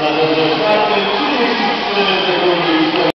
на